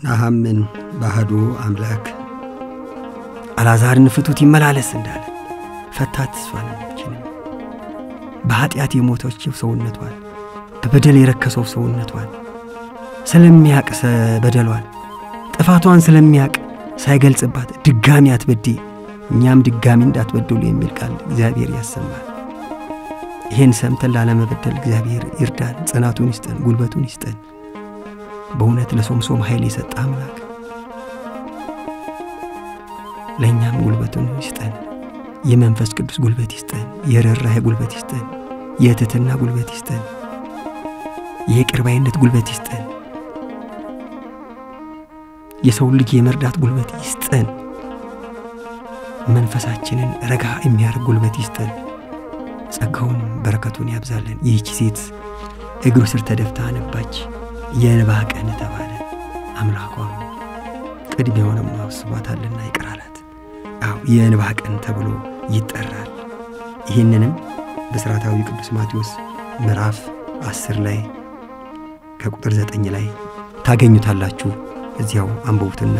ናሃምን ባህዱ አምላክ አልዓዛርን ፍቱት ይመላለስ እንዳለ ፈታት እሷንም በኀጢአት የሞተችው ሰውነቷን በበደል የረከሰው ሰውነቷን ስለሚያቅ በደሏን ጥፋቷን ስለሚያቅ ሳይገልጽባት ድጋሚ አትበዴ እኛም ድጋሚ እንዳትበደሉ የሚል ቃል እግዚአብሔር ያሰማል። ይህን ሰምተን ላለመበደል እግዚአብሔር ይርዳን፣ ጽናቱን ይስጠን፣ ጉልበቱን ይስጠን። በእውነት ለሶምሶም ኃይል የሰጠ አምላክ ለእኛም ጉልበቱን ይስጠን። የመንፈስ ቅዱስ ጉልበት ይስጠን። የርኅራኄ ጉልበት ይስጠን። የትሕትና ጉልበት ይስጠን። የይቅር ባይነት ጉልበት ይስጠን። የሰው ልጅ የመርዳት ጉልበት ይስጠን። መንፈሳችንን ረጋ የሚያደርግ ጉልበት ይስጠን። ጸጋውን በረከቱን ያብዛለን። ይህች ሴት እግሩ ስር ተደፍታ አነባች። የእንባ ቀን ተባለ። አምላኳም ቅድሚያውንም አስቧታልና ይቅር አላት። አዎ የእንባ ቀን ተብሎ ይጠራል። ይህንንም በሥርዓታዊ ቅዱስ ማቴዎስ ምዕራፍ አስር ላይ ከቁጥር ዘጠኝ ላይ ታገኙታላችሁ። እዚያው አንብቡትና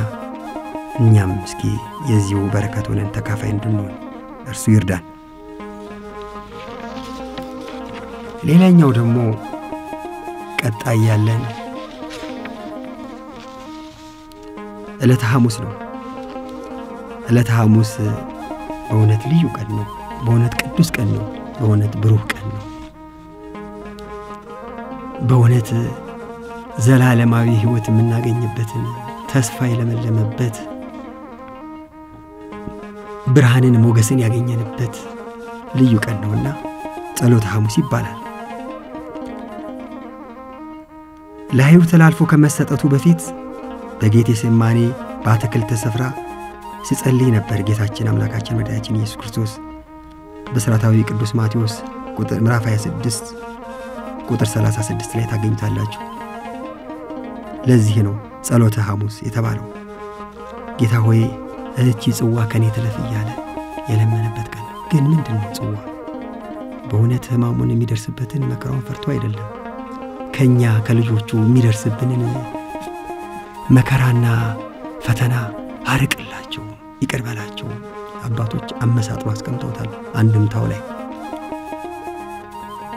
እኛም እስኪ የዚሁ በረከት ሆነን ተካፋይ እንድንሆን እርሱ ይርዳን። ሌላኛው ደግሞ ቀጣይ ያለን ዕለተ ሐሙስ ነው። ዕለተ ሐሙስ በእውነት ልዩ ቀን ነው። በእውነት ቅዱስ ቀን ነው። በእውነት ብሩህ ቀን ነው። በእውነት ዘላለማዊ ሕይወት የምናገኝበትን ተስፋ የለመለመበት ብርሃንን ሞገስን ያገኘንበት ልዩ ቀን ነውና ጸሎተ ሐሙስ ይባላል። ለአይሁድ ተላልፎ ከመሰጠቱ በፊት በጌቴ ሴማኔ በአትክልት ስፍራ ሲጸልይ ነበር ጌታችን አምላካችን መድኃኒታችን ኢየሱስ ክርስቶስ በሥርዓታዊ ቅዱስ ማቴዎስ ቁጥር ምዕራፍ 26 ቁጥር 36 ላይ ታገኙታላችሁ። ለዚህ ነው ጸሎተ ሐሙስ የተባለው። ጌታ ሆይ እቺ ጽዋ ከኔ ትለፍ እያለ የለመነበት ቀን ግን ምንድን ነው ጽዋ? በእውነት ሕማሙን የሚደርስበትን መከራውን ፈርቶ አይደለም። ከእኛ ከልጆቹ የሚደርስብንን መከራና ፈተና አርቅላቸው፣ ይቅር በላቸው። አባቶች አመሳጥሮ አስቀምጠውታል አንድምታው ላይ።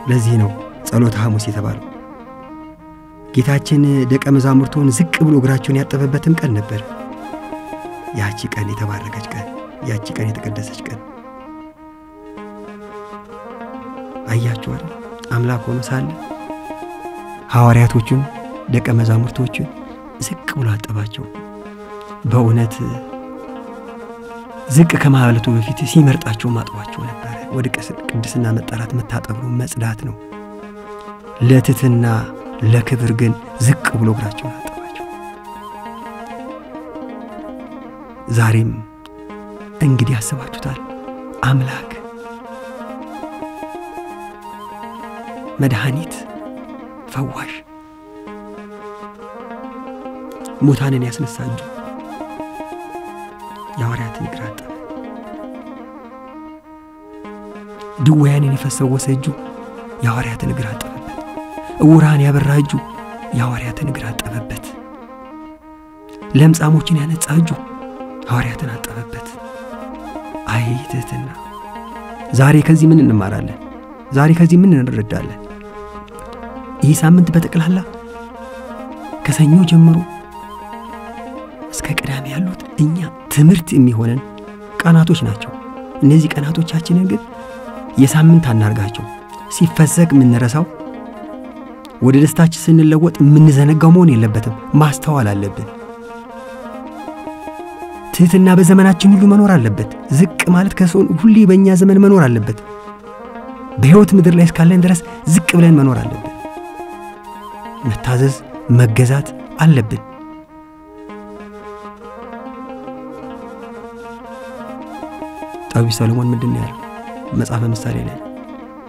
ለዚህ ነው ጸሎተ ሐሙስ የተባለው። ጌታችን ደቀ መዛሙርቱን ዝቅ ብሎ እግራቸውን ያጠበበትም ቀን ነበር። ያቺ ቀን የተባረከች ቀን፣ ያቺ ቀን የተቀደሰች ቀን። አያችኋል አምላክ ሆኖ ሳለ ሐዋርያቶቹን ደቀ መዛሙርቶቹን ዝቅ ብሎ አጠባቸው። በእውነት ዝቅ ከማለቱ በፊት ሲመርጣቸው ማጥቧቸው ነበረ። ወደ ቅድስና መጠራት መታጠብ መጽዳት ነው። ለትትና ለክብር ግን ዝቅ ብሎ እግራቸውን አጠባቸው። ዛሬም እንግዲህ ያስባችሁታል አምላክ መድኃኒት ፈዋሽ ሙታንን ያስነሳ እጁ የሐዋርያትን እግር አጠበ። ድውያንን የፈሰወሰ እጁ የሐዋርያትን እግር አጠበበት። እውራን ያበራ እጁ የሐዋርያትን እግር አጠበበት። ለምጻሞችን ያነጻ እጁ ሐዋርያትን አጠበበት። አይ ትሕትና! ዛሬ ከዚህ ምን እንማራለን? ዛሬ ከዚህ ምን እንረዳለን? ይህ ሳምንት በጠቅላላ ከሰኞ ጀምሮ ትምህርት የሚሆነን ቀናቶች ናቸው። እነዚህ ቀናቶቻችንን ግን የሳምንት አናርጋቸው። ሲፈዘቅ የምንረሳው ወደ ደስታችን ስንለወጥ የምንዘነጋው መሆን የለበትም። ማስተዋል አለብን። ትሕትና በዘመናችን ሁሉ መኖር አለበት። ዝቅ ማለት ከሰው ሁሌ በእኛ ዘመን መኖር አለበት። በሕይወት ምድር ላይ እስካለን ድረስ ዝቅ ብለን መኖር አለብን። መታዘዝ፣ መገዛት አለብን። ጠቢብ ሰሎሞን ምንድን ነው ያለው? መጽሐፈ ምሳሌ ላይ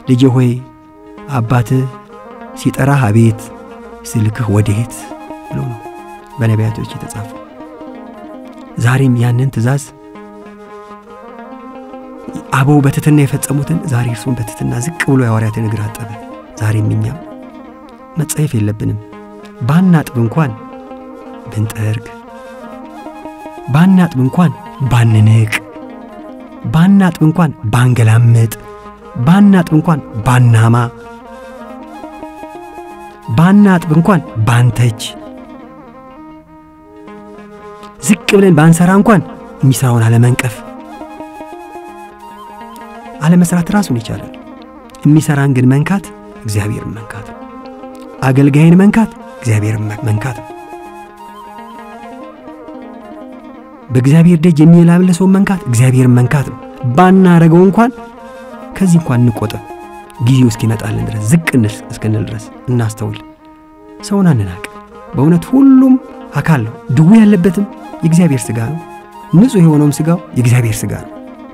ልጄ ሆይ አባትህ ሲጠራህ አቤት ሲልክህ ወዴት ብሎ ነው በነቢያቶች የተጻፈው። ዛሬም ያንን ትእዛዝ አበው በትሕትና የፈጸሙትን ዛሬ እርሱን በትሕትና ዝቅ ብሎ የሐዋርያትን እግር አጠበ። ዛሬም እኛም መጸየፍ የለብንም። ባናጥብ እንኳን ብንጠርግ፣ ባናጥብ እንኳን ባንንቅ፣ ባናጥብ እንኳን ባንገላምጥ፣ ባናጥብ እንኳን ባናማ፣ ባናጥብ እንኳን ባንተች፣ ዝቅ ብለን ባንሰራ እንኳን የሚሠራውን አለመንቀፍ አለመስራት ራሱን ይቻላል። የሚሠራን ግን መንካት እግዚአብሔርን መንካት አገልጋይን መንካት እግዚአብሔርን መንካት በእግዚአብሔር ደጅ የሚመላለሰውን መንካት እግዚአብሔርን መንካት ነው። ባናረገው እንኳን ከዚህ እንኳን እንቆጠብ። ጊዜው እስኪመጣልን ድረስ ዝቅ እስክንል ድረስ እናስተውል። ሰውን አንናቅ። በእውነት ሁሉም አካል ነው። ድዌ ያለበትም የእግዚአብሔር ሥጋ ነው። ንጹሕ የሆነውም ሥጋው የእግዚአብሔር ሥጋ ነው።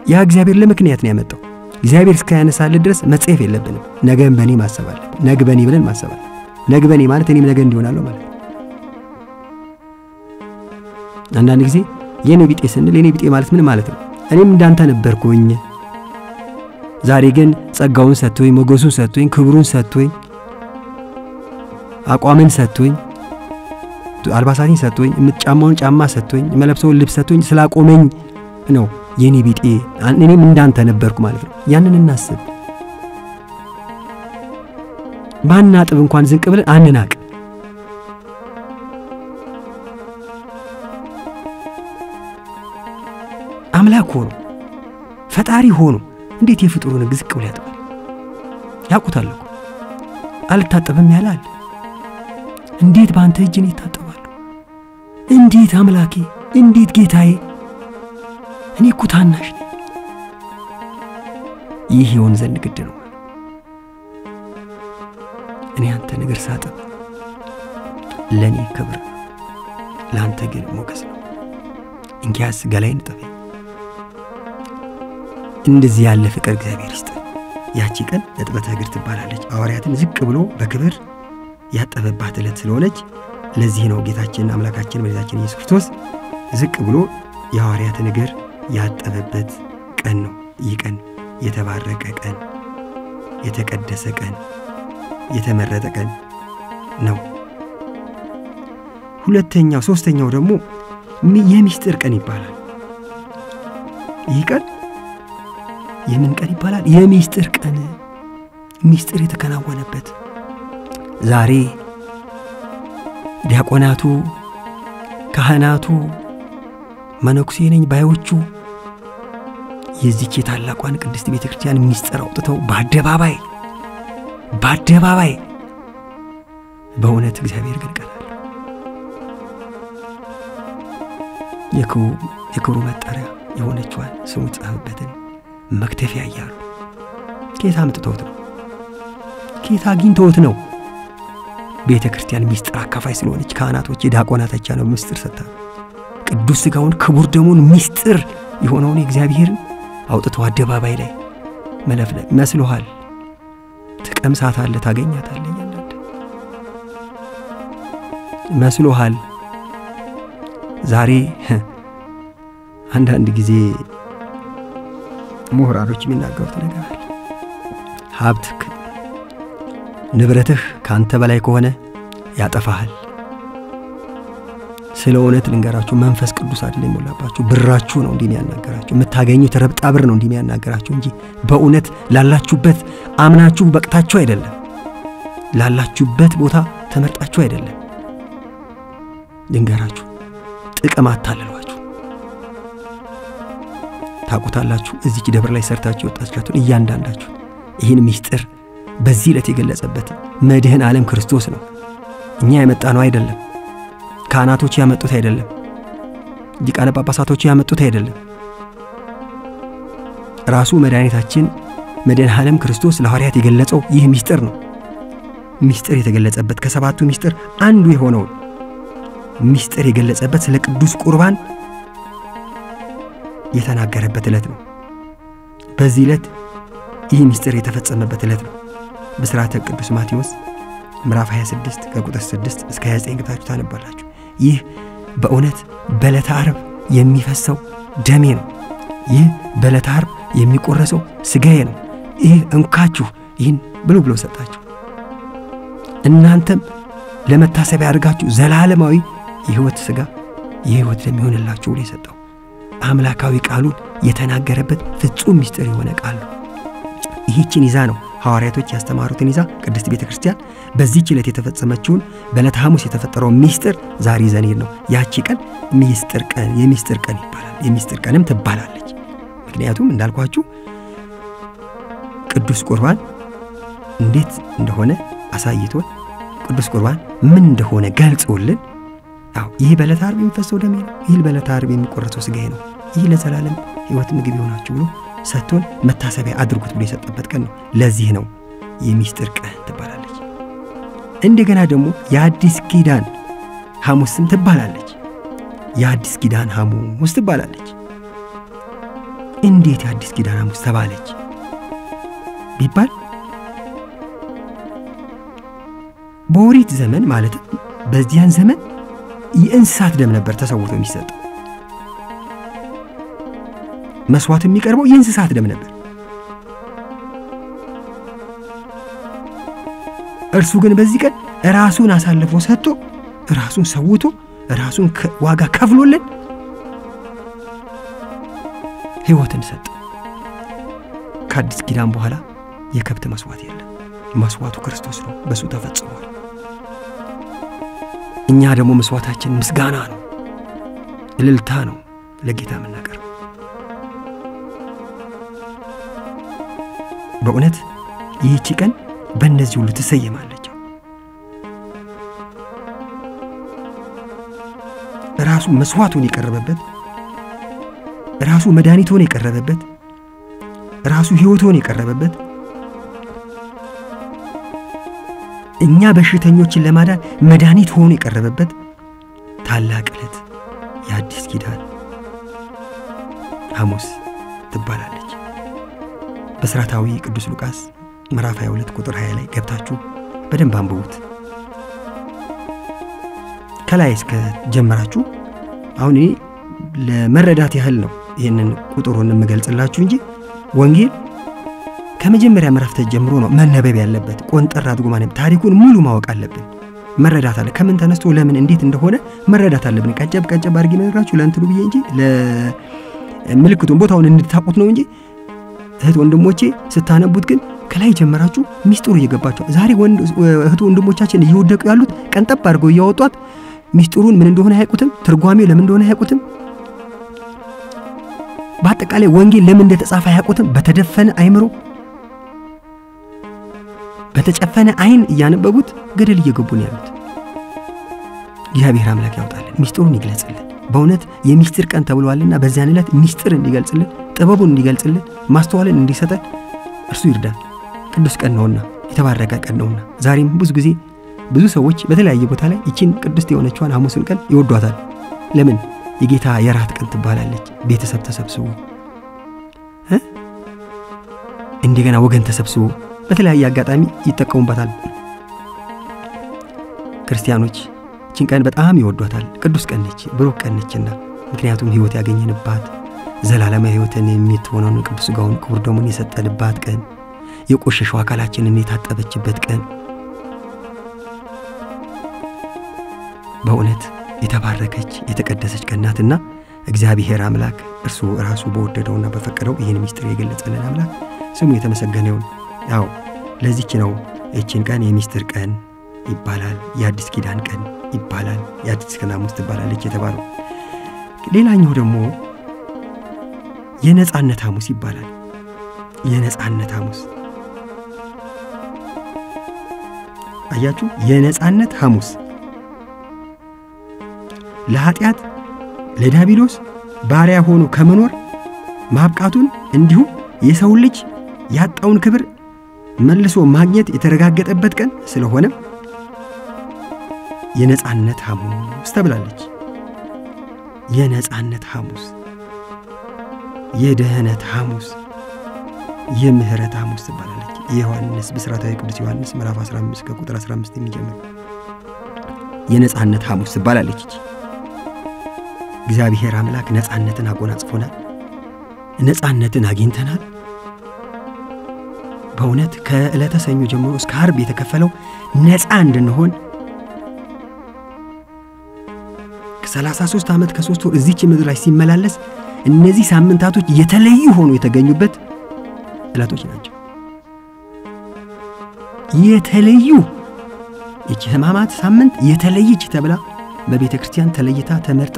ያ እግዚአብሔር ለምክንያት ነው ያመጣው። እግዚአብሔር እስካያነሳልን ድረስ መጸየፍ የለብንም። ነገን በእኔ ማሰብ አለብን። ነግ በእኔ ብለን ማሰብ ነግ በእኔ ማለት እኔም ነገ እንዲሆናለሁ ማለት አንዳንድ ጊዜ የኔ ቢጤ ስንል የኔ ቢጤ ማለት ምን ማለት ነው? እኔም እንዳንተ ነበርኩኝ። ዛሬ ግን ጸጋውን ሰጥቶኝ፣ ሞገሱን ሰጥቶኝ፣ ክብሩን ሰጥቶኝ፣ አቋምን ሰጥቶኝ፣ አልባሳቴን ሰጥቶኝ፣ የምትጫማውን ጫማ ሰጥቶኝ፣ የመለብሰውን ልብስ ሰጥቶኝ ስላቆመኝ ነው የኔ ቢጤ እኔም እንዳንተ ነበርኩ ማለት ነው። ያንን እናስብ። ባናጥብ እንኳን ዝንቅ ብለን አንናቅ። አምላክ ሆኖ ፈጣሪ ሆኖ እንዴት የፍጡሩን ሕግ ዝቅ ብሎ ያጥባል? ያውቁታል እኮ አልታጠብም ያለ አለ። እንዴት በአንተ እጅ እኔ እታጠባለሁ? እንዴት አምላኬ፣ እንዴት ጌታዬ እኔ እኮ ታናሽ ነኝ። ይህ ይሆን ዘንድ ግድ ነው። እኔ አንተ እግር ሳጥብ ለእኔ ክብር ለአንተ ግን ሞገስ ነው። እንኪያስ ገላይን እጠበኝ። እንደዚህ ያለ ፍቅር እግዚአብሔር ይስጥ። ያቺ ቀን እጥበተ እግር ትባላለች። ሐዋርያትን ዝቅ ብሎ በክብር ያጠበባት ዕለት ስለሆነች ለዚህ ነው ጌታችን አምላካችን መድኃኒታችን ኢየሱስ ክርስቶስ ዝቅ ብሎ የሐዋርያትን እግር ያጠበበት ቀን ነው። ይህ ቀን የተባረከ ቀን፣ የተቀደሰ ቀን፣ የተመረጠ ቀን ነው። ሁለተኛው ሦስተኛው ደግሞ የሚስጥር ቀን ይባላል። ይህ ቀን የምን ቀን ይባላል? የሚስጥር ቀን፣ ሚስጥር የተከናወነበት። ዛሬ ዲያቆናቱ፣ ካህናቱ መነኩሴ ነኝ ባዮቹ የዚች የታላቋን ቅድስት ቤተ ክርስቲያን ሚስጥር አውጥተው በአደባባይ በአደባባይ በእውነት እግዚአብሔር ግን ቀላል የክብሩ መጠሪያ የሆነችዋን ስሙ የተጻፈበትን መክተፊያ እያሉ ኬታ አምጥተውት ነው? ኬታ አግኝተውት ነው? ቤተ ክርስቲያን ሚስጥር አካፋይ ስለሆነች ካህናቶች የዲያቆናቶች ነው ምስጢር ሰጥታ ቅዱስ ሥጋውን ክቡር ደሙን ሚስጥር የሆነውን የእግዚአብሔርን አውጥተው አደባባይ ላይ መለፍለፍ መስሎሃል። ትቀምሳታለህ፣ ታገኛታለህ። እያንዳንድ መስሎሃል። ዛሬ አንዳንድ ጊዜ ምሁራኖች የሚናገሩት ነገር አለ። ሀብት ንብረትህ ከአንተ በላይ ከሆነ ያጠፋሃል። ስለ እውነት ልንገራችሁ፣ መንፈስ ቅዱስ አይደለም የሞላባችሁ፣ ብራችሁ ነው እንዲህ የሚያናገራችሁ። የምታገኙት ረብጣ ብር ነው እንዲህ የሚያናገራችሁ እንጂ በእውነት ላላችሁበት አምናችሁ በቅታችሁ አይደለም፣ ላላችሁበት ቦታ ተመርጣችሁ አይደለም። ልንገራችሁ፣ ጥቅም አታለሏችሁ። ታውቁታላችሁ። እዚች ደብር ላይ ሰርታችሁ የወጣችሁትን እያንዳንዳችሁ ይህን ምስጢር በዚህ ዕለት የገለጸበት መድህን ዓለም ክርስቶስ ነው። እኛ የመጣ ነው አይደለም። ካህናቶች ያመጡት አይደለም። ሊቃነ ጳጳሳቶች ያመጡት አይደለም። ራሱ መድኃኒታችን መድኃኔ ዓለም ክርስቶስ ለሐዋርያት የገለጸው ይህ ምስጢር ነው። ምስጢር የተገለጸበት ከሰባቱ ምስጢር አንዱ የሆነውን ምስጢር የገለጸበት ስለ ቅዱስ ቁርባን የተናገረበት ዕለት ነው። በዚህ ዕለት ይህ ምስጢር የተፈጸመበት ዕለት ነው። በሥርዓተ ቅዱስ ማቴዎስ ምዕራፍ 26 ከቁጥር 6 እስከ 29 ገብታችሁ ታነባላችሁ። ይህ በእውነት በዕለተ ዓርብ የሚፈሰው ደሜ ነው። ይህ በዕለተ ዓርብ የሚቆረሰው ሥጋዬ ነው። ይህ እንካችሁ ይህን ብሎ ብሎ ሰጣችሁ። እናንተም ለመታሰቢያ አድርጋችሁ ዘላለማዊ የሕይወት ሥጋ የሕይወት ደም ይሆንላችሁ ብሎ የሰጠው አምላካዊ ቃሉን የተናገረበት ፍጹም ምስጢር የሆነ ቃል ነው። ይህችን ይዛ ነው ሐዋርያቶች ያስተማሩትን ይዛ ቅድስት ቤተ ክርስቲያን በዚህች ዕለት የተፈጸመችውን በዕለተ ሐሙስ የተፈጠረው ምስጢር ዛሬ ይዘን ነው። ያቺ ቀን ምስጢር ቀን የሚስጢር ቀን ይባላል። የሚስጢር ቀንም ትባላለች። ምክንያቱም እንዳልኳችሁ ቅዱስ ቁርባን እንዴት እንደሆነ አሳይቶን ቅዱስ ቁርባን ምን እንደሆነ ገልጾልን፣ አዎ ይህ በዕለተ ዓርብ የሚፈሰው ደሜ ነው፣ ይህ በዕለተ ዓርብ የሚቆረሰው ሥጋዬ ነው፣ ይህ ለዘላለም ሕይወት ምግብ ይሆናችሁ ብሎ ሰጥቶን መታሰቢያ አድርጉት ብሎ የሰጠበት ቀን ነው። ለዚህ ነው የሚስጢር ቀን ትባላለች። እንደገና ደግሞ የአዲስ ኪዳን ሐሙስም ትባላለች። የአዲስ ኪዳን ሐሙስ ትባላለች። እንዴት የአዲስ ኪዳን ሐሙስ ተባለች ቢባል በኦሪት ዘመን ማለትም በዚያን ዘመን የእንስሳት ደም ነበር ተሰውቶ የሚሰጠው። መስዋዕት የሚቀርበው የእንስሳት ደም ነበር። እርሱ ግን በዚህ ቀን ራሱን አሳልፎ ሰጥቶ ራሱን ሰውቶ ራሱን ዋጋ ከፍሎልን ሕይወትን ሰጠ። ከአዲስ ኪዳን በኋላ የከብት መስዋዕት የለም። መስዋዕቱ ክርስቶስ ነው፣ በሱ ተፈጽሟል። እኛ ደግሞ መስዋዕታችን ምስጋና ነው፣ እልልታ ነው ለጌታ የምናቀርበው። በእውነት ይህቺ ቀን በእነዚህ ሁሉ ትሰየማለች። ራሱ መስዋዕቱን የቀረበበት ራሱ መድኃኒት ሆኖ የቀረበበት ራሱ ሕይወት ሆኖ የቀረበበት እኛ በሽተኞችን ለማዳን መድኃኒት ሆኖ የቀረበበት ታላቅ ዕለት የአዲስ ኪዳን ሐሙስ ትባላለች። በሥርዓታዊ ቅዱስ ሉቃስ ምዕራፍ 22 ቁጥር 20 ላይ ገብታችሁ በደንብ አንብቡት። ከላይ እስከ ጀመራችሁ አሁን እኔ ለመረዳት ያህል ነው ይህንን ቁጥሩን የምገልጽላችሁ እንጂ ወንጌል ከመጀመሪያ ምዕራፍ ጀምሮ ነው መነበብ ያለበት። ቆንጠር አድርጎ ማነብ፣ ታሪኩን ሙሉ ማወቅ አለብን። መረዳት አለ። ከምን ተነስቶ ለምን እንዴት እንደሆነ መረዳት አለብን። ቀጨብ ቀጨብ አድርጌ ነገራችሁ ለእንትኑ ብዬ እንጂ ለምልክቱን ቦታውን እንድታውቁት ነው እንጂ እህት ወንድሞቼ ስታነቡት ግን ከላይ ጀመራችሁ ሚስጥሩ እየገባቸው ዛሬ እህት ወንድሞቻችን እየወደቁ ያሉት ቀንጠብ አድርገው እያወጧት ሚስጥሩን ምን እንደሆነ አያውቁትም። ትርጓሜው ለምን እንደሆነ አያውቁትም። በአጠቃላይ ወንጌል ለምን እንደተጻፈ አያውቁትም። በተደፈነ አይምሮ በተጨፈነ አይን እያነበቡት ገደል እየገቡ ያሉት። እግዚአብሔር አምላክ ያውጣልን፣ ሚስጥሩን ይግለጽልን። በእውነት የሚስጥር ቀን ተብሏልና በዚያን ዕለት ሚስጥር እንዲገልጽልን፣ ጥበቡን እንዲገልጽልን፣ ማስተዋልን እንዲሰጠን እርሱ ይርዳል። ቅዱስ ቀን ነውና የተባረከ ቀን ነውና ዛሬም ብዙ ጊዜ ብዙ ሰዎች በተለያየ ቦታ ላይ ይችን ቅድስት የሆነችዋን ሐሙስን ቀን ይወዷታል። ለምን? የጌታ የራት ቀን ትባላለች። ቤተሰብ ተሰብስቦ እንደገና ወገን ተሰብስቦ በተለያየ አጋጣሚ ይጠቀሙባታል። ክርስቲያኖች ይችን ቀን በጣም ይወዷታል። ቅዱስ ቀን ነች፣ ብሩክ ቀን ነችና ምክንያቱም ሕይወት ያገኘንባት ዘላለማዊ ሕይወትን የምትሆነውን ቅዱስ ሥጋውን ክቡር ደሙን የሰጠንባት ቀን፣ የቆሸሸው አካላችንን የታጠበችበት ቀን በእውነት የተባረከች የተቀደሰች ቀን ናትና እግዚአብሔር አምላክ እርሱ ራሱ በወደደውና በፈቀደው ይህን ምስጢር የገለጸልን አምላክ ስሙ የተመሰገነ ይሁን። ያው ለዚች ነው ይችን ቀን የሚስጥር ቀን ይባላል፣ የአዲስ ኪዳን ቀን ይባላል፣ የአዲስ ኪዳን ሐሙስ ትባላለች የተባለው። ሌላኛው ደግሞ የነጻነት ሐሙስ ይባላል። የነጻነት ሐሙስ አያችሁ፣ የነጻነት ሐሙስ ለኃጢአት ለዲያብሎስ ባሪያ ሆኖ ከመኖር ማብቃቱን እንዲሁም የሰውን ልጅ ያጣውን ክብር መልሶ ማግኘት የተረጋገጠበት ቀን ስለሆነ የነጻነት ሐሙስ ተብላለች። የነጻነት ሐሙስ፣ የደህነት ሐሙስ፣ የምህረት ሐሙስ ትባላለች። የዮሐንስ ብስራታዊ ቅዱስ ዮሐንስ ምዕራፍ 15 ከቁጥር 15 የሚጀምር የነጻነት ሐሙስ ትባላለች። እግዚአብሔር አምላክ ነጻነትን አጎናጽፎናል። ነጻነትን አግኝተናል። በእውነት ከዕለተ ሰኞ ጀምሮ እስከ ዓርብ የተከፈለው ነፃ እንድንሆን ከ33 ዓመት ከሶስት ወር እዚች ምድር ላይ ሲመላለስ እነዚህ ሳምንታቶች የተለዩ ሆኖ የተገኙበት ዕለቶች ናቸው። የተለዩ ይቺ ሕማማት ሳምንት የተለየች ተብላ በቤተ ክርስቲያን ተለይታ ተመርጣ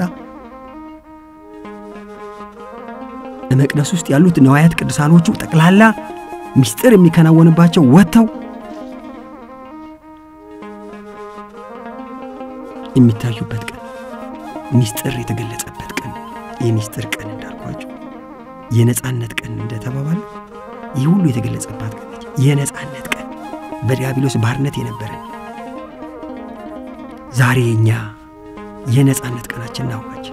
በመቅደስ ውስጥ ያሉት ነዋያት ቅዱሳኖቹ ጠቅላላ ምስጢር የሚከናወንባቸው ወጥተው የሚታዩበት ቀን ምስጢር የተገለጸበት ቀን የምስጢር ቀን እንዳልኳቸው የነፃነት ቀን እንደተባባለ ይህ ሁሉ የተገለጸባት ቀን የነፃነት ቀን በዲያብሎስ ባርነት የነበረን ዛሬ እኛ የነፃነት ቀናችን አዋጅ።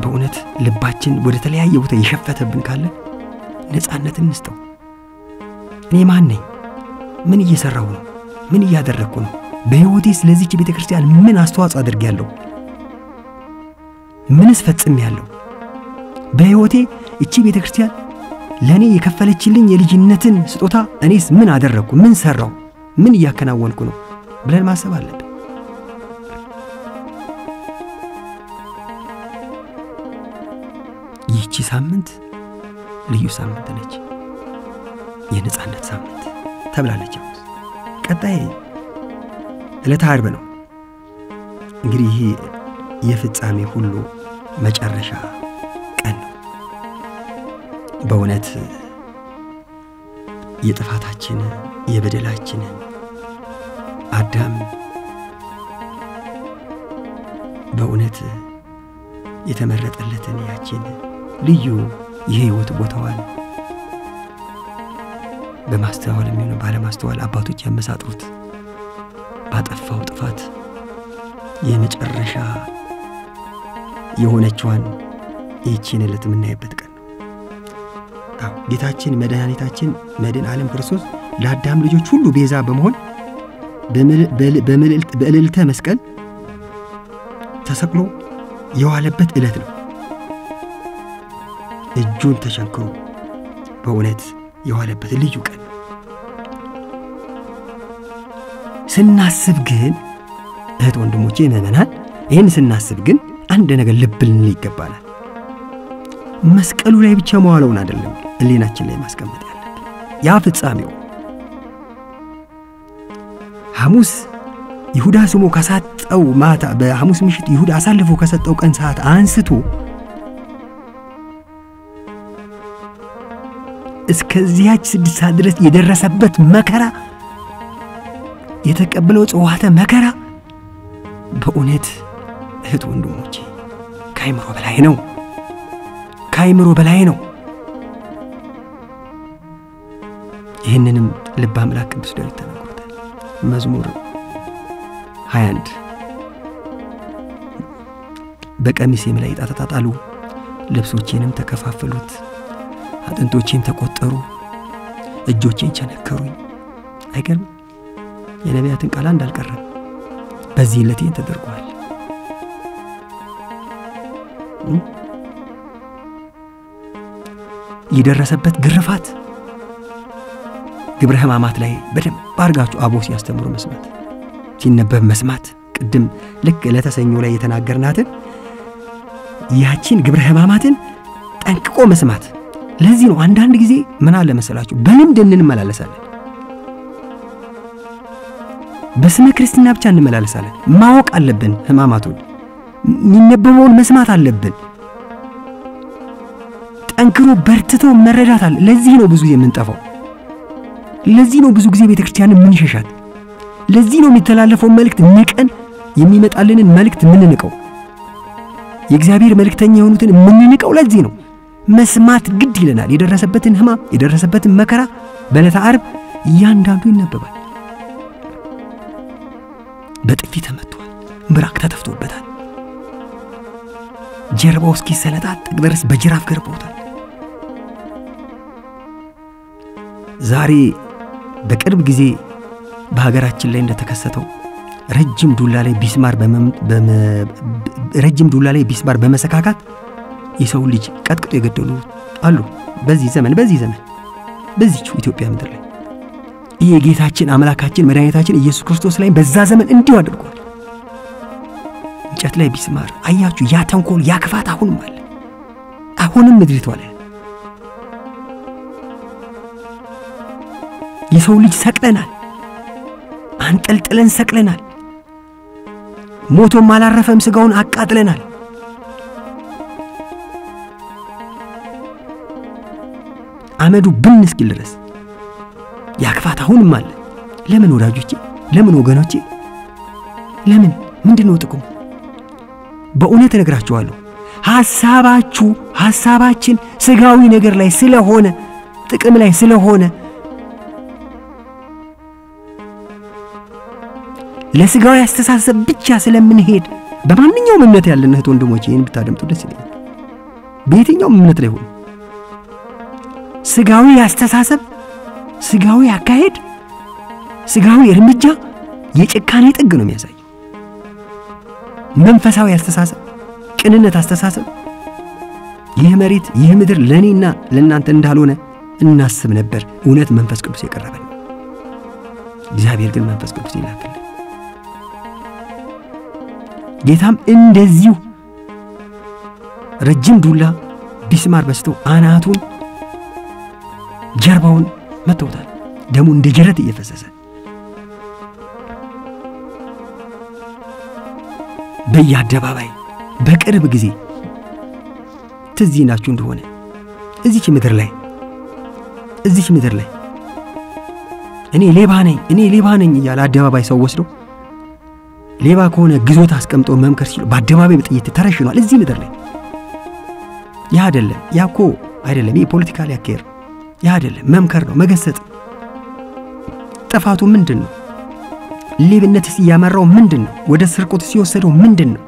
በእውነት ልባችን ወደ ተለያየ ቦታ የሸፈተብን ካለ ነፃነት እንስጠው። እኔ ማን ነኝ? ምን እየሠራሁ ነው? ምን እያደረግኩ ነው? በሕይወቴ ስለዚች ቤተ ክርስቲያን ምን አስተዋጽኦ አድርጌያለሁ? ምንስ ፈጽሜያለሁ? በሕይወቴ እቺ ቤተ ክርስቲያን ለእኔ የከፈለችልኝ የልጅነትን ስጦታ እኔስ ምን አደረግኩ? ምን ሠራሁ? ምን እያከናወንኩ ነው ብለን ማሰብ አለብን። ይህቺ ሳምንት ልዩ ሳምንት ነች። የነፃነት ሳምንት ተብላለች። ቀጣይ ዕለተ ዓርብ ነው። እንግዲህ ይህ የፍጻሜ ሁሉ መጨረሻ ቀን ነው። በእውነት የጥፋታችን የበደላችንን አዳም በእውነት የተመረጠለትን ያችን ልዩ የሕይወት ቦታዋን በማስተዋል የሚሆነ ባለማስተዋል አባቶች ያመሳጥሩት ባጠፋው ጥፋት የመጨረሻ የሆነችዋን ይህችን ዕለት የምናይበት ቀን ነው። ጌታችን መድኃኒታችን መድኃኔ ዓለም ክርስቶስ ለአዳም ልጆች ሁሉ ቤዛ በመሆን በእልልተ መስቀል ተሰቅሎ የዋለበት ዕለት ነው። እጁን ተሸንክሮ በእውነት የዋለበት ልዩ ቀን ስናስብ ግን እህት ወንድሞቼ ምእመናን፣ ይህን ስናስብ ግን አንድ ነገር ልብ ልንል ይገባናል። መስቀሉ ላይ ብቻ መዋለውን አይደለም ሕሊናችን ላይ ማስቀመጥ ያለብን ያ ፍጻሜው ሐሙስ ይሁዳ ስሞ ካሳጠው ማታ በሐሙስ ምሽት ይሁዳ አሳልፎ ከሰጠው ቀን ሰዓት አንስቶ እስከዚያች ስድስት ሰዓት ድረስ የደረሰበት መከራ የተቀበለው ጽዋተ መከራ በእውነት እህት ወንድሞቼ ከአይምሮ በላይ ነው። ከአይምሮ በላይ ነው። ይህንንም ልበ አምላክ ቅዱስ ዳዊት ተናግሮታል። መዝሙር 21 በቀሚሴም ላይ ዕጣ ተጣጣሉ፣ ልብሶቼንም ተከፋፈሉት፣ አጥንቶቼም ተቆጠሩ፣ እጆቼን ቸነከሩኝ። አይገርም? የነቢያትን ቃል አንድ አልቀረም። በዚህ ዕለቴን ተደርጓል። የደረሰበት ግርፋት ግብረ ሕማማት ላይ በደንብ አድርጋችሁ አቦ ሲያስተምሩ መስማት፣ ሲነበብ መስማት ቅድም ልክ ዕለተ ሰኞ ላይ የተናገርናትን ያችን ግብረ ሕማማትን ጠንቅቆ መስማት። ለዚህ ነው አንዳንድ ጊዜ ምን አለ መሰላችሁ በልምድ እንመላለሳለን። በስመ ክርስትና ብቻ እንመላለሳለን። ማወቅ አለብን። ሕማማቱን የሚነበበውን መስማት አለብን። ጠንክሮ በርትቶ መረዳት አለ። ለዚህ ነው ብዙ ጊዜ የምንጠፋው። ለዚህ ነው ብዙ ጊዜ ቤተ ክርስቲያንን የምንሸሻት። ለዚህ ነው የሚተላለፈው መልእክት ንቀን የሚመጣልንን መልእክት የምንንቀው። የእግዚአብሔር መልእክተኛ የሆኑትን የምንንቀው ለዚህ ነው። መስማት ግድ ይለናል። የደረሰበትን ሕማም የደረሰበትን መከራ በዕለተ ዓርብ እያንዳንዱ ይነበባል። በጥፊ ተመቷል። ምራቅ ተተፍቶበታል። ጀርባው እስኪሰነጣጠቅ ድረስ በጅራፍ ገርበውታል። ዛሬ በቅርብ ጊዜ በሀገራችን ላይ እንደተከሰተው ረጅም ዱላ ላይ ቢስማር ረጅም ዱላ ላይ ቢስማር በመሰካካት የሰው ልጅ ቀጥቅጦ የገደሉ አሉ። በዚህ ዘመን በዚህ ዘመን በዚች ኢትዮጵያ ምድር ላይ ይህ የጌታችን አምላካችን መድኃኒታችን ኢየሱስ ክርስቶስ ላይ በዛ ዘመን እንዲሁ አድርጓል። እንጨት ላይ ቢስማር አያችሁ፣ ያ ተንኮል ያ ክፋት አሁንም አለ። አሁንም ምድሪቷ ላይ የሰው ልጅ ሰቅለናል፣ አንጠልጥለን ሰቅለናል። ሞቶም አላረፈም፣ ሥጋውን አቃጥለናል። አመዱ ብን እስኪል ድረስ ያ አሁንም አለ። ለምን ወዳጆቼ? ለምን ወገኖቼ? ለምን? ምንድን ነው ጥቅሙ? በእውነት እነግራችኋለሁ ሐሳባችሁ ሐሳባችን ሥጋዊ ነገር ላይ ስለሆነ ጥቅም ላይ ስለሆነ ለሥጋዊ አስተሳሰብ ብቻ ስለምንሄድ በማንኛውም እምነት ያለን እህት ወንድሞች ይህን ብታደምጡ ደስ ይለኛል። በየትኛውም እምነት ላይ ሆኑ ሥጋዊ አስተሳሰብ፣ ሥጋዊ አካሄድ፣ ሥጋዊ እርምጃ የጭካኔ ጥግ ነው የሚያሳየው። መንፈሳዊ አስተሳሰብ፣ ቅንነት አስተሳሰብ ይህ መሬት ይህ ምድር ለእኔና ለእናንተ እንዳልሆነ እናስብ ነበር። እውነት መንፈስ ቅዱስ የቀረበን እግዚአብሔር ግን መንፈስ ቅዱስ ይላክልን። ጌታም እንደዚሁ ረጅም ዱላ ቢስማር በስተው አናቱን ጀርባውን መተውታል። ደሙ እንደ ጀረት እየፈሰሰ በየአደባባይ በቅርብ ጊዜ ትዝ ይላችሁ እንደሆነ እዚች ምድር ላይ እዚች ምድር ላይ እኔ ሌባ ነኝ እኔ ሌባ ነኝ እያለ አደባባይ ሰው ወስደው ሌባ ከሆነ ግዞት አስቀምጦ መምከር ሲሉ በአደባባይ በጥይት ተረሽኗል። እዚህ ምድር ላይ ያ አይደለም። ያ አይደለም። ይህ ፖለቲካ ሊያካሄድ ያ አይደለም። መምከር ነው፣ መገሰጥ። ጥፋቱ ምንድን ነው? ሌብነትስ እያመራው ምንድን ነው? ወደ ስርቆት ሲወሰደው ምንድን ነው?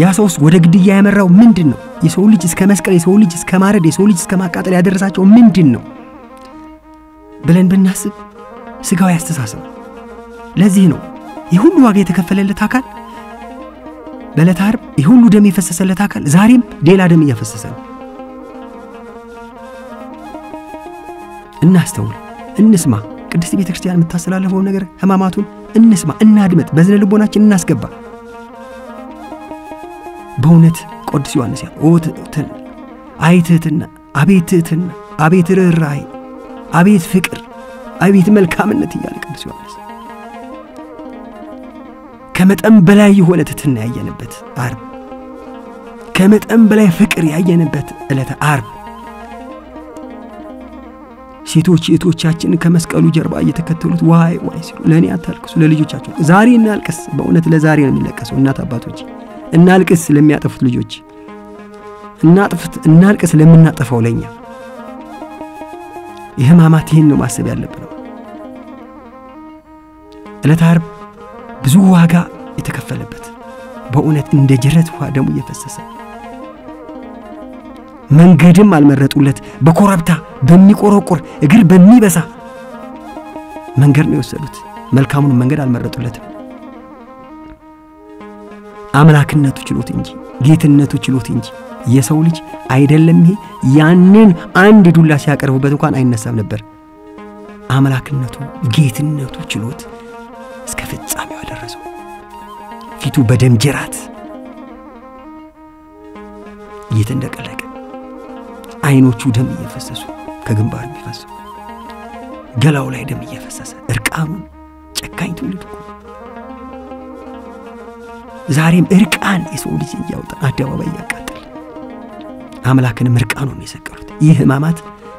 ያ ሰውስ ወደ ግድያ ያመራው ምንድን ነው? የሰው ልጅ እስከ መስቀል፣ የሰው ልጅ እስከ ማረድ፣ የሰው ልጅ እስከ ማቃጠል ያደረሳቸው ምንድን ነው ብለን ብናስብ ሥጋዊ አስተሳሰብ ለዚህ ነው ይህ ሁሉ ዋጋ የተከፈለለት አካል በዕለተ ዓርብ ይህ ሁሉ ደም የፈሰሰለት አካል ዛሬም ሌላ ደም እያፈሰሰ ነው። እናስተውል፣ እንስማ። ቅድስት ቤተ ክርስቲያን የምታስተላለፈውን ነገር ሕማማቱን እንስማ፣ እናድመጥ፣ በዝነ ልቦናችን እናስገባ። በእውነት ቅዱስ ዮሐንስ ያ ኦትትን አይ ትሕትና፣ አቤት ትሕትና፣ አቤት ርኅራኄ፣ አቤት ፍቅር፣ አቤት መልካምነት እያለ ቅዱስ ዮሐንስ ከመጠን በላይ የሆነ ትሕትና ያየንበት ዓርብ፣ ከመጠን በላይ ፍቅር ያየንበት ዕለተ ዓርብ ሴቶች እህቶቻችን ከመስቀሉ ጀርባ እየተከተሉት ዋይ ዋይ ሲሉ ለእኔ አታልቅሱ፣ ለልጆቻቸው ዛሬ እናልቅስ። በእውነት ለዛሬ ነው የሚለቀሰው። እናት አባቶች እናልቅስ ለሚያጠፉት ልጆች፣ እናጥፍት እናልቅስ ለምናጠፋው ለእኛ። የሕማማት ይህን ነው ማሰብ ያለብን። ዕለተ ዓርብ ብዙ ዋጋ የተከፈለበት በእውነት እንደ ጅረት ውሃ ደሙ እየፈሰሰ መንገድም አልመረጡለት። በኮረብታ በሚቆረቁር እግር በሚበሳ መንገድ ነው የወሰዱት። መልካሙን መንገድ አልመረጡለትም። አምላክነቱ ችሎት እንጂ ጌትነቱ ችሎት እንጂ የሰው ልጅ አይደለም። ይሄ ያንን አንድ ዱላ ሲያቀርቡበት እንኳን አይነሳም ነበር። አምላክነቱ ጌትነቱ ችሎት እስከ ፍጻሜው አደረሰው። ፊቱ በደም ጅራት እየተንደቀለቀ አይኖቹ ደም እየፈሰሱ ከግንባር የሚፈሰው ገላው ላይ ደም እየፈሰሰ እርቃኑን ጨካኝ ትውልድ ዛሬም እርቃን የሰው ልጅ እያወጣን አደባባይ እያቃጠል አምላክንም እርቃኑን የሰቀሉት። ይህ ሕማማት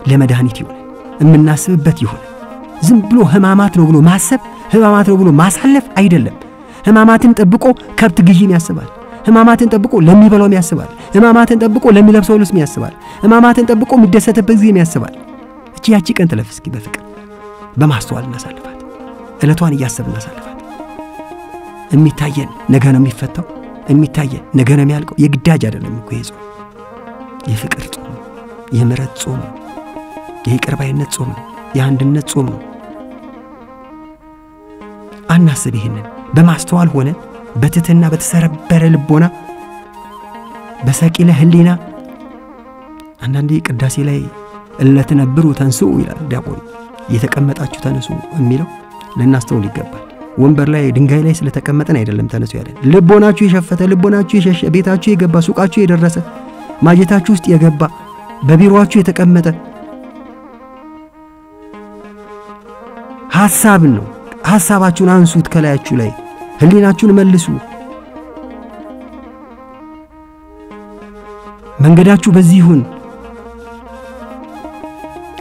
ለመድኃኒት ይሆነ የምናስብበት ይሆነ። ዝም ብሎ ሕማማት ነው ብሎ ማሰብ ሕማማት ነው ብሎ ማሳለፍ አይደለም። ሕማማትን ጠብቆ ከብት ግዢም ያስባል። ሕማማትን ጠብቆ ለሚበላውም ያስባል። ሕማማትን ጠብቆ ለሚለብሰው ልብስም ያስባል። ሕማማትን ጠብቆ የሚደሰትበት ጊዜም ያስባል። እቺ ያቺ ቀን ትለፍ እስኪ በፍቅር በማስተዋል እናሳልፋት። ዕለቷን እያሰብ እናሳልፋት። የሚታየን ነገ ነው የሚፈታው። የሚታየን ነገ ነው የሚያልቀው። የግዳጅ አይደለም እኮ ይሄ ጾም የፍቅር ጾም ነው። የምሕረት ጾም ነው። የይቅር ባይነት ጾም ነው። የአንድነት ጾም ነው። አናስብ። ይህንን በማስተዋል ሆነ በትሕትና በተሰረበረ ልቦና በሰቂለ ሕሊና አንዳንዴ ቅዳሴ ላይ እለትነብሩ ተንስኡ ይላል ዲያቆኑ። የተቀመጣችሁ ተነሱ የሚለው ልናስተውል ይገባል። ወንበር ላይ ድንጋይ ላይ ስለተቀመጠን አይደለም ተነሱ ያለን። ልቦናችሁ የሸፈተ ልቦናችሁ የሸሸ ቤታችሁ የገባ ሱቃችሁ የደረሰ ማጀታችሁ ውስጥ የገባ በቢሮአችሁ የተቀመጠ ሐሳብን ነው። ሐሳባችሁን አንሱት ከላያችሁ ላይ ህሊናችሁን መልሱ። መንገዳችሁ በዚህ ይሁን።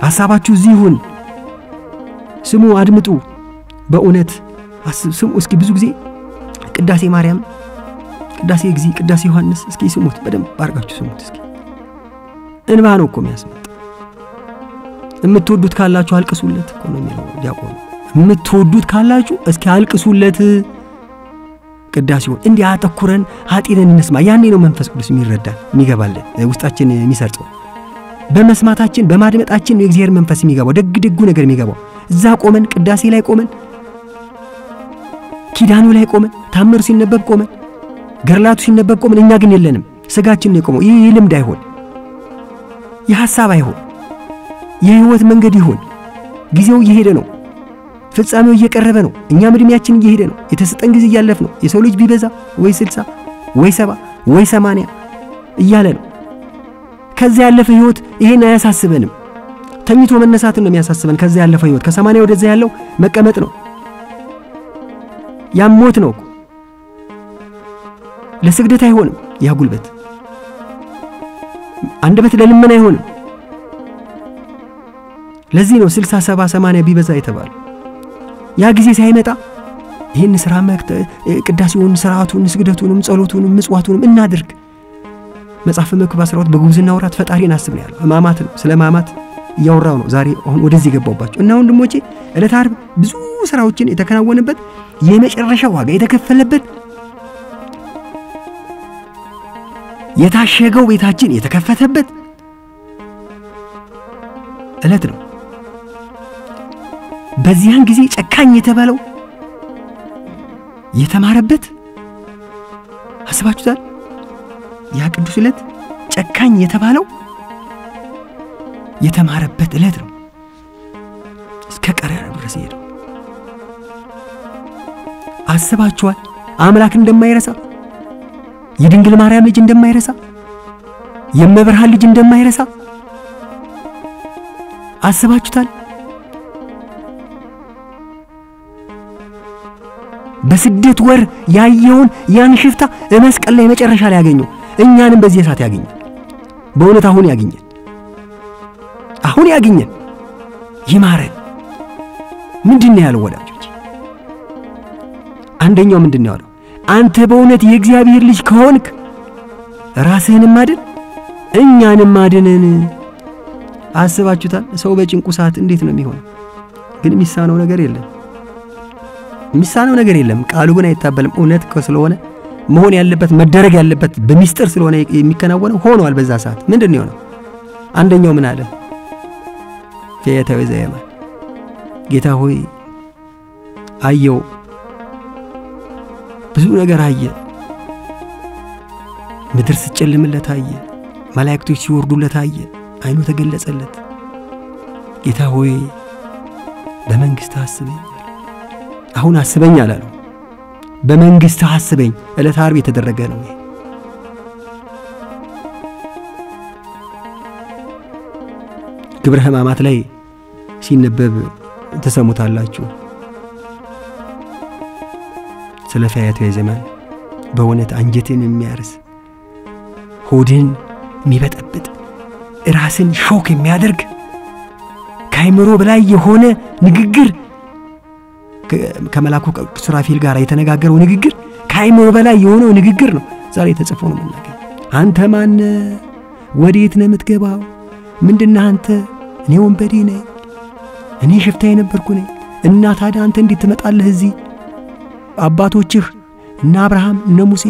ሐሳባችሁ እዚህ ይሁን። ስሙ፣ አድምጡ። በእውነት ስሙ። እስኪ ብዙ ጊዜ ቅዳሴ ማርያም፣ ቅዳሴ እግዚእ፣ ቅዳሴ ዮሐንስ እስኪ ስሙት፣ በደንብ አድርጋችሁ ስሙት። እስኪ እንባ ነው እኮ የሚያስመጣ። የምትወዱት ካላችሁ አልቅሱለት እኮ ነው የሚለው ዲያቆኑ። የምትወዱት ካላችሁ እስኪ አልቅሱለት። ቅዳሴውን እንዲህ አተኩረን ኃጢንን እንስማ። ያኔ ነው መንፈስ ቅዱስ የሚረዳን የሚገባልን፣ ውስጣችን የሚሰርጸው። በመስማታችን በማድመጣችን ነው የእግዚአብሔር መንፈስ የሚገባው፣ ደግ ደጉ ነገር የሚገባው። እዛ ቆመን ቅዳሴ ላይ ቆመን ኪዳኑ ላይ ቆመን ታምሩ ሲነበብ ቆመን ገርላቱ ሲነበብ ቆመን፣ እኛ ግን የለንም። ስጋችን ነው የቆመው። ይህ ልምድ አይሆን፣ የሐሳብ አይሆን፣ የህይወት መንገድ ይሆን። ጊዜው እየሄደ ነው። ፍጻሜው እየቀረበ ነው። እኛም ዕድሜያችን እየሄደ ነው። የተሰጠን ጊዜ እያለፍ ነው። የሰው ልጅ ቢበዛ ወይ ስልሳ ወይ ሰባ ወይ ሰማንያ እያለ ነው። ከዚያ ያለፈ ህይወት ይሄን አያሳስበንም። ተኝቶ መነሳትን ነው የሚያሳስበን። ከዚያ ያለፈ ህይወት ከሰማንያ ወደዚያ ያለው መቀመጥ ነው። ያም ሞት ነው። ለስግደት አይሆንም። ያ ጉልበት አንደበት ለልመና አይሆንም። ለዚህ ነው ስልሳ ሰባ ሰማንያ ቢበዛ የተባለው። ያ ጊዜ ሳይመጣ ይህን ስራ ቅዳሴውን፣ ስርዓቱን፣ ስግደቱንም፣ ጸሎቱንም ምጽዋቱንም እናድርግ። መጽሐፈ መክብብ አስራሁለት በጉብዝና ወራት ፈጣሪን አስብ ነው ያለው። ሕማማት ነው። ስለ ሕማማት እያወራው ነው ዛሬ አሁን ወደዚህ የገባውባቸው እና ወንድሞቼ ዕለተ ዓርብ ብዙ ስራዎችን የተከናወነበት የመጨረሻ ዋጋ የተከፈለበት የታሸገው ቤታችን የተከፈተበት ዕለት ነው። በዚያን ጊዜ ጨካኝ የተባለው የተማረበት አስባችሁታል? ያ ቅዱስ ዕለት ጨካኝ የተባለው የተማረበት ዕለት ነው። እስከ ቀረራ ድረስ ሄደው አስባችኋል? አምላክ እንደማይረሳ የድንግል ማርያም ልጅ እንደማይረሳ የመብርሃን ልጅ እንደማይረሳ አስባችሁታል? በስደት ወር ያየውን ያን ሽፍታ መስቀል ላይ መጨረሻ ላይ ያገኘው እኛንም በዚህ ሰዓት ያገኛል። በእውነት አሁን ያገኘን አሁን ያገኘን ይማረን። ምንድን ያለው ወዳጆች? አንደኛው ምንድን ያለው? አንተ በእውነት የእግዚአብሔር ልጅ ከሆንክ ራስህንም አድን እኛንም አድነን። አስባችሁታል? ሰው በጭንቁ ሰዓት እንዴት ነው የሚሆነው? ግን የሚሳነው ነገር የለም የሚሳነው ነገር የለም። ቃሉ ግን አይታበልም። እውነት ስለሆነ መሆን ያለበት መደረግ ያለበት በሚስጥር ስለሆነ የሚከናወነው ሆኗል። በዛ ሰዓት ምንድን ነው የሆነው? አንደኛው ምን አለ? ፈያታዊ ዘየማን ጌታ ሆይ አየው፣ ብዙ ነገር አየ። ምድር ስትጨልምለት አየ። መላእክቶች ሲወርዱለት አየ። አይኑ ተገለጸለት። ጌታ ሆይ በመንግሥት አስበኝ አሁን አስበኝ አላለው። በመንግሥት አስበኝ። ዕለተ ዓርብ የተደረገ ነው። ግብረ ሕማማት ላይ ሲነበብ ትሰሙታላችሁ። ስለ ፈያታዊ ዘየማን በእውነት አንጀትን የሚያርስ ሆድን የሚበጠብጥ ራስን ሾክ የሚያደርግ ከአይምሮ በላይ የሆነ ንግግር ከመላኩ ሱራፌል ጋር የተነጋገረው ንግግር ከአይምሮ በላይ የሆነው ንግግር ነው። ዛሬ ተጽፎ ነው የምናገኝ። አንተ ማነ? ወዴት ነው የምትገባው? ምንድነህ አንተ? እኔ ወንበዴ ነኝ፣ እኔ ሽፍታ የነበርኩ ነኝ። እና ታዲያ አንተ እንዴት ትመጣለህ እዚህ? አባቶችህ እነ አብርሃም እነ ሙሴ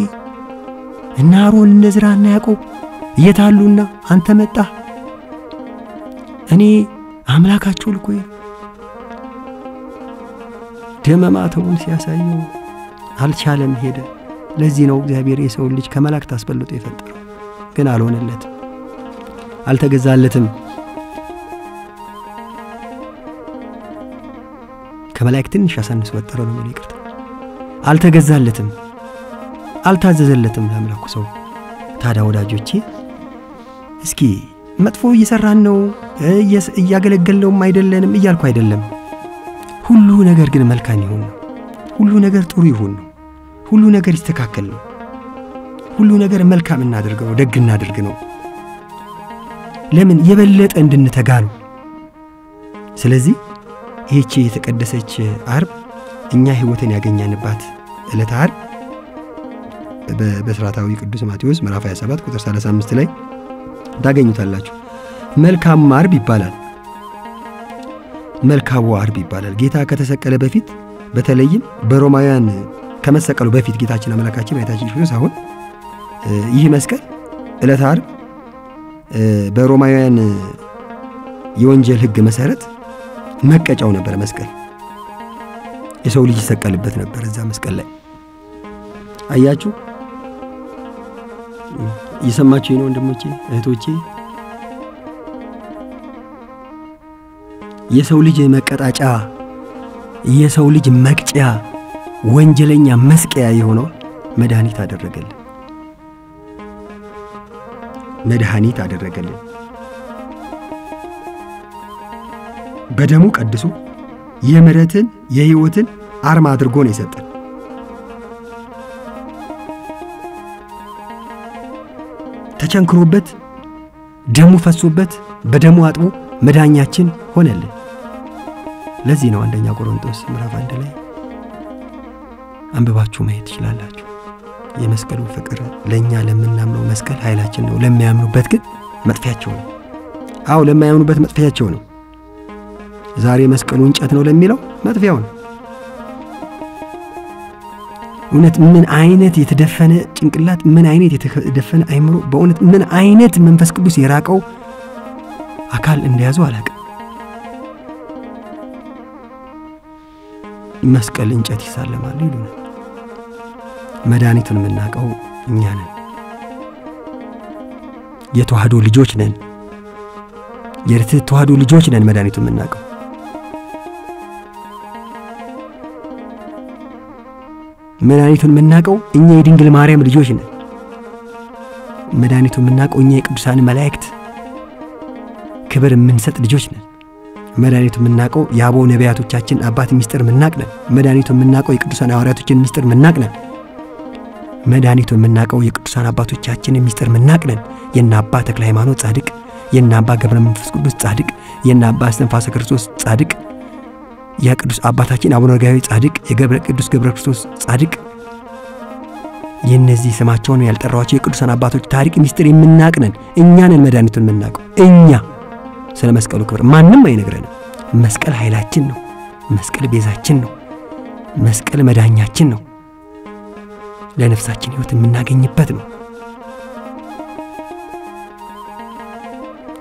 እነ አሮን እነ ዝራ እነ ያዕቆብ እየታሉና አንተ መጣህ? እኔ አምላካቸው ልኮይ ደመ ማተቡን ሲያሳየው አልቻለም፣ ሄደ። ለዚህ ነው እግዚአብሔር የሰውን ልጅ ከመላእክት አስበልጦ የፈጠረው። ግን አልሆነለትም፣ አልተገዛለትም። ከመላእክት ትንሽ አሳንሶ ፈጠረው ነው የሚለው። ይቅርታ አልተገዛለትም፣ አልታዘዘለትም ለአምላኩ ሰው። ታዲያ ወዳጆቼ እስኪ መጥፎ እየሰራን ነው እያገለገልነውም አይደለንም እያልኩ አይደለም። ሁሉ ነገር ግን መልካም ይሁን ነው። ሁሉ ነገር ጥሩ ይሁን ነው። ሁሉ ነገር ይስተካከል ነው። ሁሉ ነገር መልካም እናድርግ ነው። ደግ እናድርግ ነው። ለምን የበለጠ እንድንተጋ ነው። ስለዚህ ይህቺ የተቀደሰች አርብ እኛ ሕይወትን ያገኘንባት ዕለተ አርብ በሥርዓታዊ ቅዱስ ማቴዎስ ምዕራፍ 27 ቁጥር 35 ላይ ታገኙታላችሁ። መልካም አርብ ይባላል። መልካሙ አርብ ይባላል። ጌታ ከተሰቀለ በፊት በተለይም በሮማውያን ከመሰቀሉ በፊት ጌታችን አምላካችን መድኃኒታችን ክርስቶስ አሁን ይህ መስቀል ዕለተ አርብ በሮማውያን የወንጀል ሕግ መሰረት መቀጫው ነበር። መስቀል የሰው ልጅ ይሰቀልበት ነበር። እዛ መስቀል ላይ አያችሁ። እየሰማችሁ ነው ወንድሞቼ፣ እህቶቼ የሰው ልጅ መቀጣጫ፣ የሰው ልጅ መቅጫ፣ ወንጀለኛ መስቀያ የሆነው መድኃኒት አደረገልን። መድኃኒት አደረገልን። በደሙ ቀድሶ የምሕረትን የሕይወትን አርማ አድርጎ ነው የሰጠን። ተቸንክሮበት ደሙ ፈሶበት በደሙ አጥቦ መዳኛችን ሆነልን። ለዚህ ነው አንደኛ ቆሮንቶስ ምዕራፍ አንድ ላይ አንብባችሁ ማየት ትችላላችሁ። የመስቀሉ ፍቅር ለእኛ ለምናምነው መስቀል ኃይላችን ነው፣ ለማያምኑበት ግን መጥፊያቸው ነው። አዎ ለማያምኑበት መጥፊያቸው ነው። ዛሬ መስቀሉ እንጨት ነው ለሚለው መጥፊያው ነው። እውነት ምን አይነት የተደፈነ ጭንቅላት፣ ምን አይነት የተደፈነ አይምሮ፣ በእውነት ምን አይነት መንፈስ ቅዱስ የራቀው አካል እንደያዙ አላውቅም። መስቀል እንጨት ይሳለማሉ ይሉናል። መድኃኒቱን የምናውቀው እኛ ነን። የተዋህዶ ልጆች ነን። የተዋህዶ ልጆች ነን። መድኃኒቱን የምናውቀው መድኃኒቱን የምናውቀው እኛ የድንግል ማርያም ልጆች ነን። መድኃኒቱን የምናውቀው እኛ የቅዱሳን መላእክት ክብር የምንሰጥ ልጆች ነን። መድኃኒቱ የምናውቀው የአበው ነቢያቶቻችን አባት ሚስጥር ምናቅ ነን። መድኃኒቱ የምናውቀው የቅዱሳን ሐዋርያቶችን ሚስጥር ምናቅ ነን። መድኃኒቱ የምናውቀው የቅዱሳን አባቶቻችን ሚስጥር ምናቅ ነን። የእነ አባ ተክለ ሃይማኖት ጻድቅ፣ የእነ አባ ገብረ መንፈስ ቅዱስ ጻድቅ፣ የእነ አባ እስትንፋሰ ክርስቶስ ጻድቅ፣ የቅዱስ አባታችን አቡነ አረጋዊ ጻድቅ፣ የገብረ ቅዱስ ገብረ ክርስቶስ ጻድቅ የእነዚህ ስማቸውን ያልጠራኋቸው የቅዱሳን አባቶች ታሪክ ሚስጥር የምናቅ ነን። እኛ ነን መድኃኒቱን የምናውቀው እኛ ስለ መስቀሉ ክብር ማንም አይነግረንም። መስቀል ኃይላችን ነው። መስቀል ቤዛችን ነው። መስቀል መዳኛችን ነው። ለነፍሳችን ሕይወት የምናገኝበት ነው።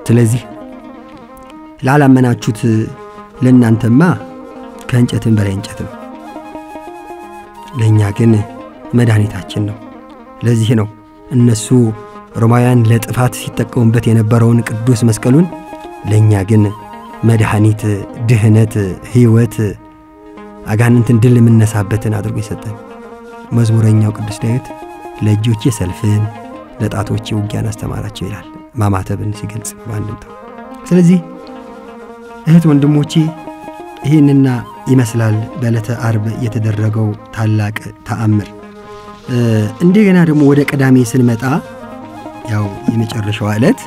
ስለዚህ ላላመናችሁት ለእናንተማ ከእንጨትም በላይ እንጨት ነው፣ ለእኛ ግን መድኃኒታችን ነው። ለዚህ ነው እነሱ ሮማውያን ለጥፋት ሲጠቀሙበት የነበረውን ቅዱስ መስቀሉን ለእኛ ግን መድኃኒት፣ ድህነት፣ ሕይወት፣ አጋንንትን ድል የምነሳበትን አድርጎ የሰጠን። መዝሙረኛው ቅዱስ ዳዊት ለእጆቼ ሰልፍን ለጣቶቼ ውጊያን አስተማራቸው ይላል ማማተብን ሲገልጽ በአንድምታው። ስለዚህ እህት ወንድሞቼ ይህንና ይመስላል በዕለተ አርብ የተደረገው ታላቅ ተአምር። እንደገና ደግሞ ወደ ቅዳሜ ስንመጣ ያው የመጨረሻዋ ዕለት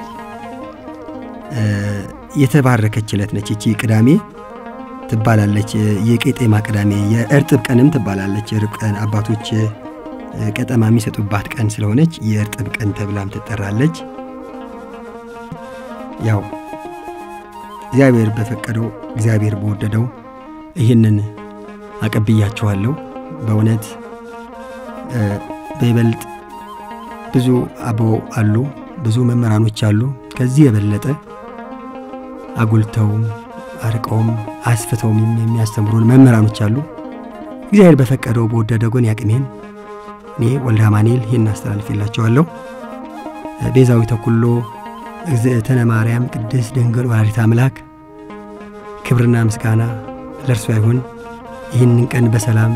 የተባረከች ዕለት ነች። ይቺ ቅዳሜ ትባላለች የቄጤማ ቅዳሜ፣ የእርጥብ ቀንም ትባላለች። የእርጥብ ቀን አባቶች ቀጠማ የሚሰጡባት ቀን ስለሆነች የእርጥብ ቀን ተብላም ትጠራለች። ያው እግዚአብሔር በፈቀደው እግዚአብሔር በወደደው ይህንን አቀብያችኋለሁ። በእውነት በይበልጥ ብዙ አበው አሉ፣ ብዙ መምህራኖች አሉ። ከዚህ የበለጠ አጉልተውም አርቀውም አስፍተውም የሚያስተምሩን መምህራኖች አሉ። እግዚአብሔር በፈቀደው በወደደ ጎን ያቅሜን እኔ ወልደ አማኑኤል ይህን አስተላልፌላቸዋለሁ። ቤዛዊተ ኩሎ እግዝእትነ ማርያም ቅድስት ድንግል ወላዲተ አምላክ ክብርና ምስጋና ለእርሷ ይሁን። ይህንን ቀን በሰላም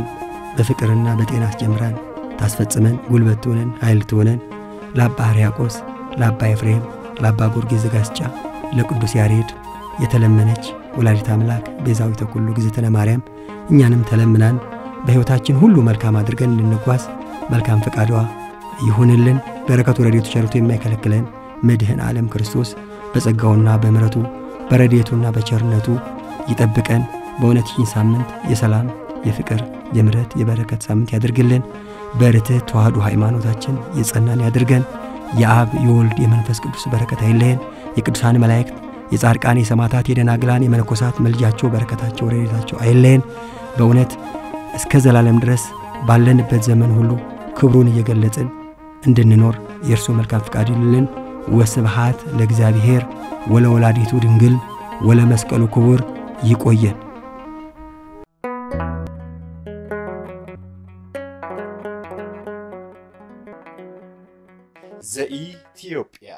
በፍቅርና በጤና አስጀምራን ታስፈጽመን ጉልበት ትሆነን ኃይል ትሆነን ለአባ ሕርያቆስ ለአባ ኤፍሬም ለአባ ጊዮርጊስ ዘጋስጫ ለቅዱስ ያሬድ የተለመነች ወላዲት አምላክ ቤዛዊተ ኩሉ እግዝእትነ ማርያም እኛንም ተለምናን በሕይወታችን ሁሉ መልካም አድርገን እንድንጓዝ መልካም ፈቃዷ ይሁንልን። በረከቱ ረድኤቱ ቸርነቱ የማይከለክለን መድህን ዓለም ክርስቶስ በጸጋውና በምሕረቱ በረድኤቱና በቸርነቱ ይጠብቀን። በእውነት ይህን ሳምንት የሰላም የፍቅር የምሕረት የበረከት ሳምንት ያድርግልን። በርትዕ ተዋህዶ ሃይማኖታችን የጸናን ያድርገን። የአብ የወልድ የመንፈስ ቅዱስ በረከት አይለየን። የቅዱሳን መላእክት የጻድቃን የሰማዕታት የደናግላን የመነኮሳት መልጃቸው በረከታቸው ረድኤታቸው አይለየን። በእውነት እስከ ዘላለም ድረስ ባለንበት ዘመን ሁሉ ክብሩን እየገለጽን እንድንኖር የእርሱ መልካም ፍቃድ ይልልን። ወስብሃት ለእግዚአብሔር ወለወላዲቱ ድንግል ወለመስቀሉ ክቡር። ይቆየን። ዘኢትዮጵያ